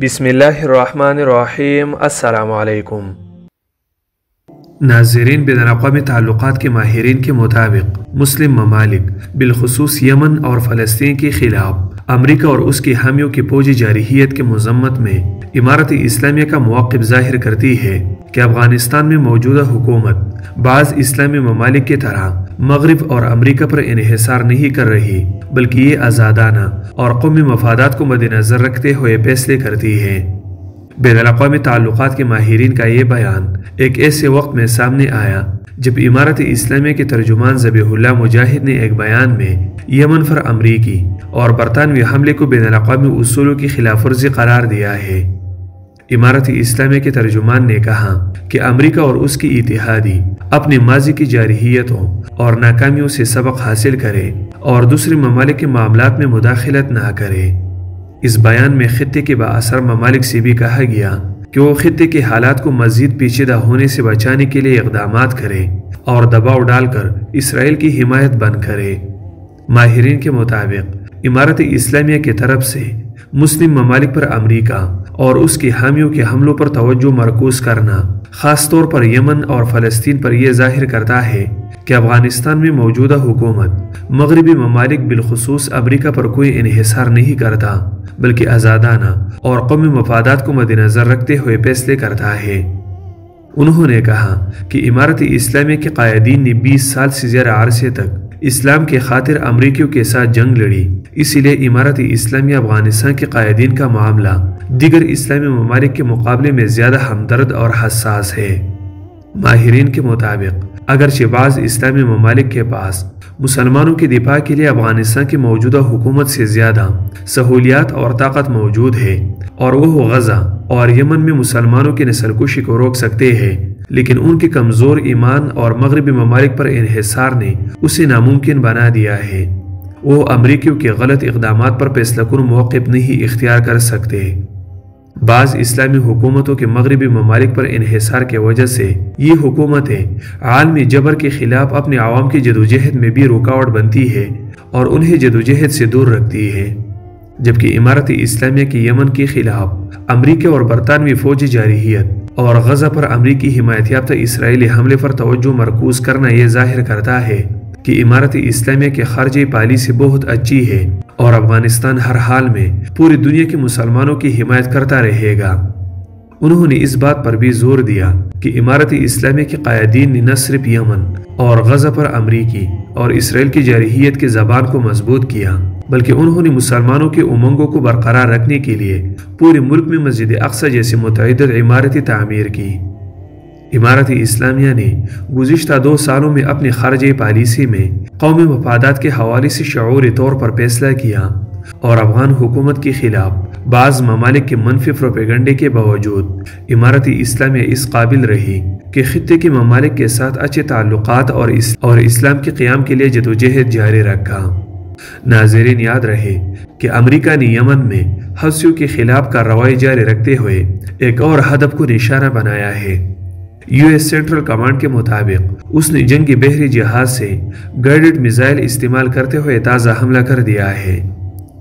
बिसमीम नाजरीन बिन अवी ताल्लुक़ के माहरीन के मुताबिक मुस्लिम ममालिक बिलखसूस यमन और फ़लस्तीन के ख़िलाफ़ अमरीका और उसकी हामियों की फौजी जारहीत के मजम्मत में इमारत इस्लामिया का मौक़ ज़ाहिर करती है कि अफ़गानिस्तान में मौजूदा हुकूमत बाज़ इस्लामी ममालिक की तरह मगरब और अमरीका पर इहिसार नहीं कर रही, बल्कि ये आज़ादाना और कौमी मफादात को मद्नज़र रखते हुए फैसले करती है। बैन अवी ताल्लुक़ के माहरीन का ये बयान एक ऐसे वक्त में सामने आया, जब इमारत इस्लामिया के तर्जुमान जबीहुल्ला मुजाहिद ने एक बयान में यमन पर अमरीकी और बरतानवी हमले को बैन अवी असूलों की खिलाफ वर्जी करार दिया है। इमारत इस्लामिया के तर्जुमान ने कहा कि अमरीका और उसकी इतिहादी अपने माजी की जारहीतों और नाकामियों से सबक हासिल करे और दूसरे ममालिक के मामला में मुदाखलत ना करे। इस बयान में खत्े के बासर ममालिक से भी कहा गया कि वो खत्े के हालात को मजीद पेचीदा होने से बचाने के लिए इकदाम करे और दबाव डालकर इसराइल की हिमायत बंद करे। माहरीन के मुताबिक, इमारत इस्लामिया की तरफ़ से मुस्लिम ममालिक पर अमरीका और उसके हामियों के हमलों पर तवज्जो मरकूज करना। खास तौर पर यमन और फ़लस्तीन पर यह ज़ाहिर करता है कि अफ़गानिस्तान में मौजूदा हुकूमत मगरबी ममालिक बिलखसूस अमरीका पर कोई इहिसार नहीं करता, बल्कि आज़ादाना और कौमी मफादात को मद्नज़र रखते हुए फैसले करता है। उन्होंने कहा कि इमारत इस्लामी के कायदीन ने 20 साल से ज़्यादा अरसे तक इस्लाम के खातिर अमरीकियों के साथ जंग लड़ी। इसीलिए इमारत इस्लामी अफ़गानिस्तान के कायदीन का मामला, दिगर इस्लामी ममालिक के मुकाबले में ज़्यादा हमदर्द और हसास है। माहरीन के मुताबिक अगर शबाज इस्लामी ममालिक के पास मुसलमानों के दिफा के लिए अफ़गानिस्तान की मौजूदा हुकूमत से ज़्यादा सहूलियात और ताकत मौजूद है और वह गजा और यमन में मुसलमानों की नस्लकुशी को रोक सकते हैं। लेकिन उनके कमज़ोर ईमान और मगरबी ममालिक पर इहिसार ने उसे नामुमकिन बना दिया है। वो अमरीकियों के गलत इकदाम पर फैसलाकुन मौक़ नहीं इख्तियार कर सकते। बाज़ इस्लामी हुकूमतों के मगरबी ममालिक पर इहिसार की वजह से ये हुकूमतें आलमी जबर के खिलाफ अपने आवाम की जदोजहद में भी रुकावट बनती है और उन्हें जदोजहद से दूर रखती है। जबकि इमारत इस्लामिया के यमन के खिलाफ अमरीका और बरतानवी फौजी जारहीत और गजा पर अमरीकी हिमायत याफ्ता इसराइली हमले पर तवज्जो मरकूज करना यह ज़ाहिर करता है कि इमारत इस्लामिया की खारजी पॉलिसी बहुत अच्छी है और अफ़गानिस्तान हर हाल में पूरी दुनिया के मुसलमानों की हिमायत करता रहेगा। उन्होंने इस बात पर भी ज़ोर दिया कि इमारत इस्लामिया के कायदीन ने न सिर्फ़ यमन और गजा पर अमरीकी और इसराइल की जरहीत की जबान को मज़बूत किया। बल्कि उन्होंने मुसलमानों के उमंगों को बरकरार रखने के लिए पूरे मुल्क में मस्जिद अक्सा जैसी मुतद इमारती तामीर की। इमारत इस्लामिया ने गुज्त दो सालों में अपनी खारजी पॉलिसी में कौमी मफादात के हवाले से शूरी तौर पर फैसला किया और अफगान हुकूमत के खिलाफ बाज़ ममालिक के मनफी प्रोपेगंडे के बावजूद इमारती इस्लामिया इस काबिल रही कि खत्े के ममालिक के साथ अच्छे ताल्लुक और, इस, और इस्लाम के क्याम के लिए जदोजहद जारी रखा। नाजरीन याद रहे कि अमेरिका ने यमन में हस्यों के खिलाफ कार्रवाई जारी रखते हुए एक और हदफ को निशाना बनाया है। यूएस सेंट्रल कमांड के मुताबिक, उसने जंगी बहरी जहाज़ से गाइडेड मिसाइल इस्तेमाल करते हुए ताज़ा हमला कर दिया है।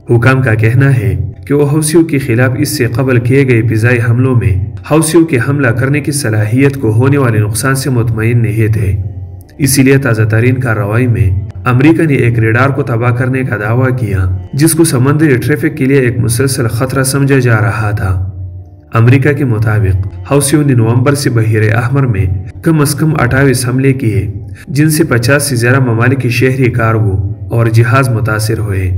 हुकाम का कहना है कि वो हौसियों के खिलाफ इससे कबल किए गए फिजाई हमलों में हौसियों के हमला करने की सलाहियत को होने वाले नुकसान से मुतमिन नहीं थे। इसीलिए ताज़ा तरीन कार्रवाई में अमेरिका ने एक रेडार को तबाह करने का दावा किया, जिसको समुद्री ट्रैफ़िक के लिए एक मुसलसल खतरा समझा जा रहा था। अमेरिका के मुताबिक हौसियों ने नवंबर से बहिर अहमर में कम अज कम अठाईस हमले किए, जिनसे पचास से ज़्यादा ममालिक शहरी कारगो और जहाज़ मुतासर हुए।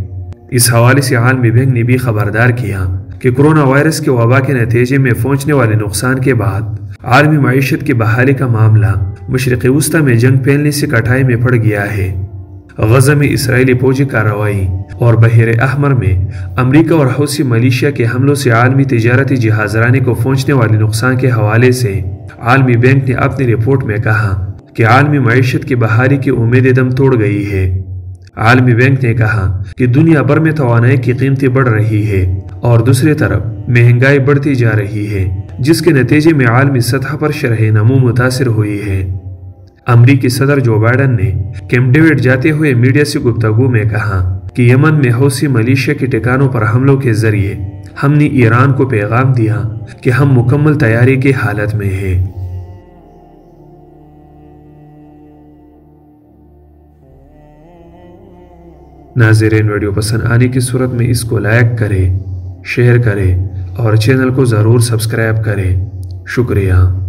इस हवाले से आलमी बैंक ने भी खबरदार किया कि कोरोना वायरस के वबा के नतीजे में पहुँचने वाले नुकसान के बाद आलमी मीशत की बहाली का मामला मशरक़ वस्ती में जंग फैलने से कटाई में पड़ गया है। गजा में इसराइली फौजी कार्रवाई और बहर अहमर में अमरीका और हौसी मलेशिया के हमलों से आलमी तजारती जहाजरानी को पहुँचने वाले नुकसान के हवाले से आलमी बैंक ने अपनी रिपोर्ट में कहा कि आलमी मीशत की बहाली की उम्मीद दम तोड़ गई है। आलमी बैंक ने कहा कि दुनिया भर में तोानाई की कीमतें बढ़ रही है और दूसरी तरफ़ महँगाई बढ़ती जा रही है, जिसके नतीजे में आलमी सतह पर शरह नमो मुतासर हुई है। अमरीकी सदर जो बाइडन ने कैम्प डेविड जाते हुए मीडिया से गुप्तगु में कहा कि यमन में हौसी मलेशिया के ठिकानों पर हमलों के ज़रिए हमने ईरान को पैगाम दिया कि हम मुकम्मल तैयारी की हालत में हैं। नाजरीन वीडियो पसंद आने की सूरत में इसको लाइक करें, शेयर करें और चैनल को ज़रूर सब्सक्राइब करें। शुक्रिया।